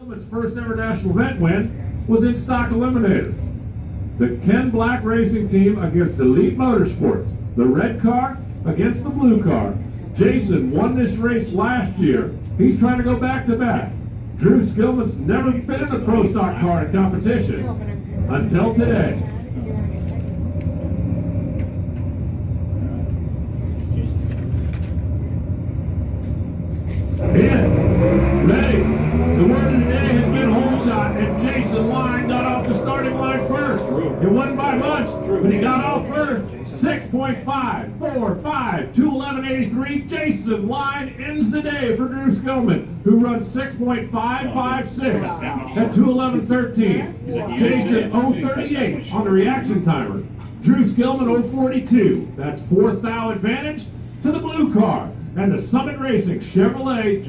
Its first ever national event win was in stock eliminator. The Ken Black Racing Team against Elite Motorsports. The red car against the blue car. Jason won this race last year. He's trying to go back to back. Drew Skillman's never been in a pro stock car in competition until today. In, ready. It wasn't by much, but he got off first. 6.5, 4, 5, 211.83. Jason Line ends the day for Drew Skillman, who runs 6.556 at 211.13. Jason 038 on the reaction timer. Drew Skillman 042. That's fourth thou advantage to the blue car and the Summit Racing Chevrolet.